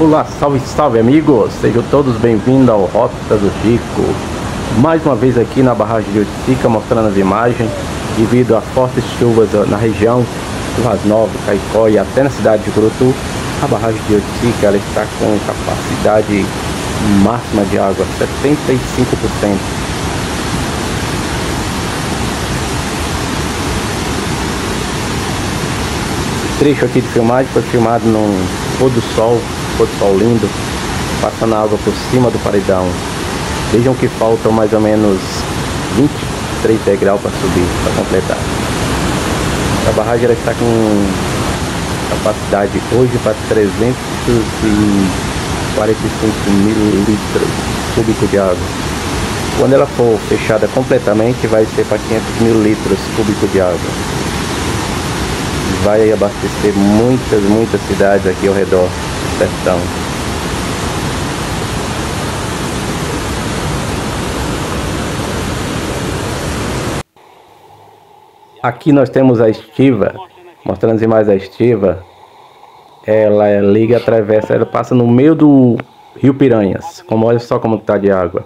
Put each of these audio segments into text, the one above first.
Olá, salve, salve amigos! Sejam todos bem-vindos ao Rota do Chico. Mais uma vez aqui na barragem de Oiticica, mostrando as imagens. Devido a fortes chuvas na região, Vaz Nova, Caicó e até na cidade de Curutu, a barragem de Oiticica ela está com capacidade máxima de água, 75%. trecho aqui de filmagem foi filmado num pôr do sol pôr do sol lindo, passando a água por cima do paredão. Vejam que faltam mais ou menos 23 degraus para subir, para completar. A barragem está com capacidade hoje para 345 mil litros cúbicos de água. Quando ela for fechada completamente, vai ser para 500 mil litros cúbicos de água. Vai abastecer muitas, muitas cidades aqui ao redor Aqui nós temos a estiva, mostrando as imagens da estiva. Ela liga, atravessa, ela passa no meio do Rio Piranhas. Como olha só como está de água.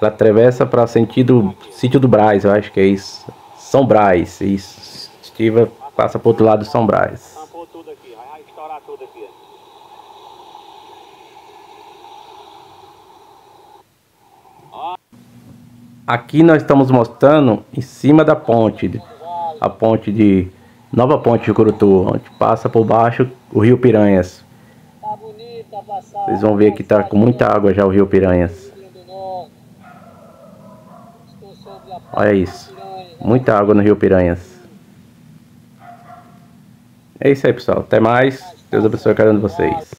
Ela atravessa para sentido sítio do Braz, eu acho que é isso. São Braz, isso. Estiva passa para outro lado do São Braz. Aqui nós estamos mostrando em cima da ponte, a ponte de Nova Ponte de Curutu, onde passa por baixo o Rio Piranhas. Vocês vão ver que está com muita água já o Rio Piranhas. Olha isso, muita água no Rio Piranhas. É isso aí pessoal, até mais, Deus abençoe cada um de vocês.